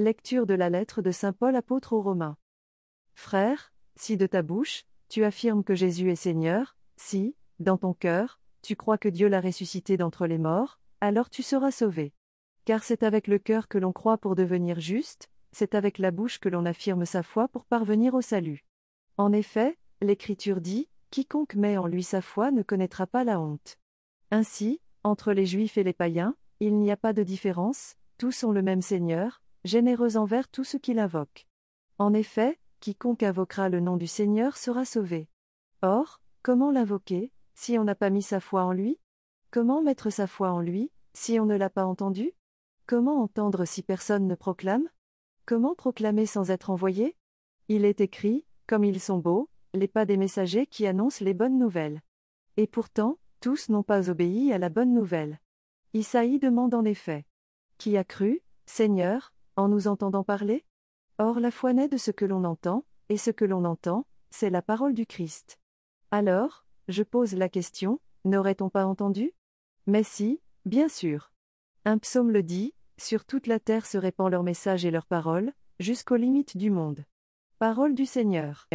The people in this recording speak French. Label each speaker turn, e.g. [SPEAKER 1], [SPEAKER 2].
[SPEAKER 1] Lecture de la lettre de Saint Paul apôtre aux Romains. Frère, si de ta bouche, tu affirmes que Jésus est Seigneur, si, dans ton cœur, tu crois que Dieu l'a ressuscité d'entre les morts, alors tu seras sauvé. Car c'est avec le cœur que l'on croit pour devenir juste, c'est avec la bouche que l'on affirme sa foi pour parvenir au salut. En effet, l'Écriture dit, Quiconque met en lui sa foi ne connaîtra pas la honte. Ainsi, entre les Juifs et les païens, il n'y a pas de différence, tous ont le même Seigneur, généreux envers tous ceux qui l'invoquent. En effet, quiconque invoquera le nom du Seigneur sera sauvé. Or, comment l'invoquer, si on n'a pas mis sa foi en lui? Comment mettre sa foi en lui, si on ne l'a pas entendu? Comment entendre si personne ne proclame? Comment proclamer sans être envoyé? Il est écrit, comme ils sont beaux, les pas des messagers qui annoncent les bonnes nouvelles. Et pourtant, tous n'ont pas obéi à la bonne nouvelle. Isaïe demande en effet. Qui a cru, Seigneur, en nous entendant parler? Or la foi naît de ce que l'on entend, et ce que l'on entend, c'est la parole du Christ. Alors, je pose la question, n'aurait-on pas entendu? Mais si, bien sûr. Un psaume le dit, sur toute la terre se répand leur message et leur parole, jusqu'aux limites du monde. Parole du Seigneur.